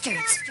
bastards!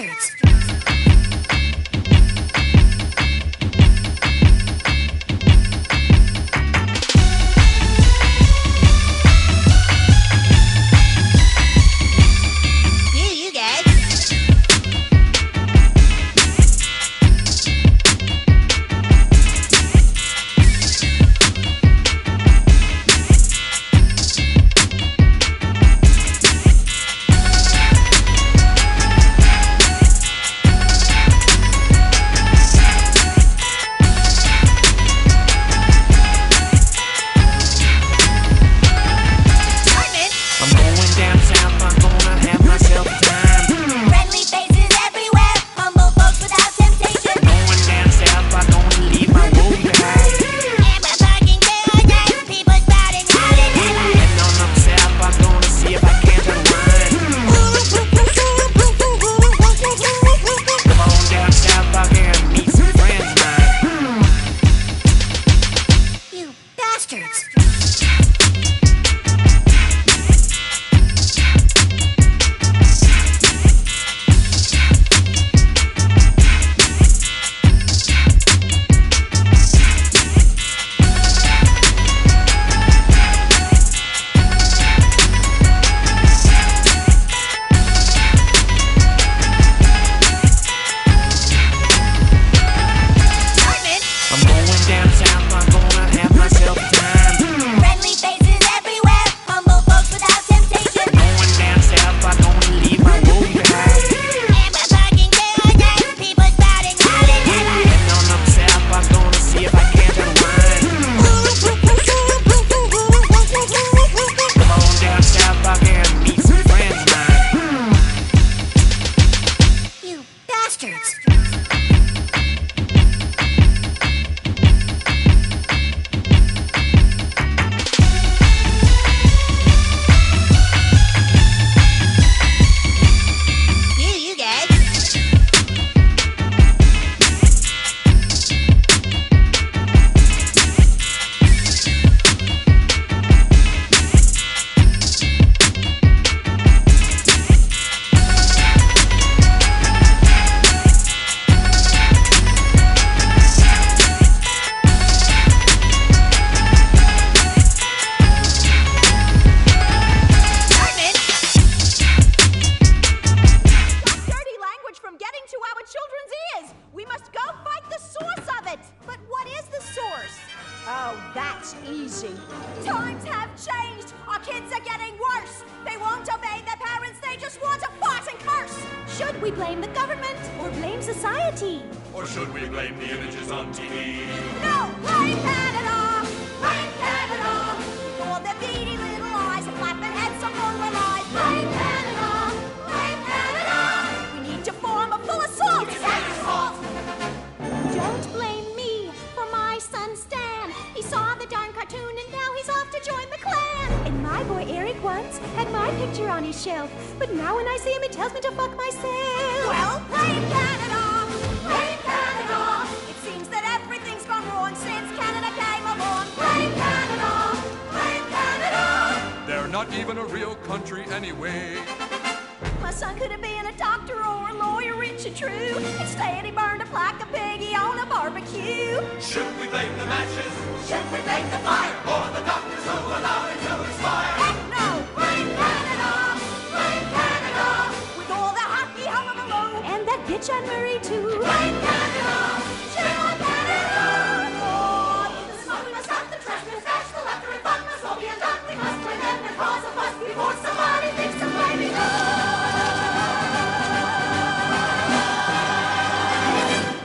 Bastards! Bastards! That's easy. Times have changed. Our kids are getting worse. They won't obey their parents. They just want to fight and curse. Should we blame the government or blame society? Or should we blame the images on TV? No, blame Canada. Blame Canada. For their beady once had my picture on his shelf, but now when I see him, it tells me to fuck myself. Well, blame Canada. Blame Canada. It seems that everything's gone wrong since Canada came along. Blame Canada. Blame Canada. They're not even a real country anyway. My son could have been a doctor or a lawyer, rich and true. Instead, he burned up like a piggy on a barbecue. Should we blame the matches? Should we blame the fire?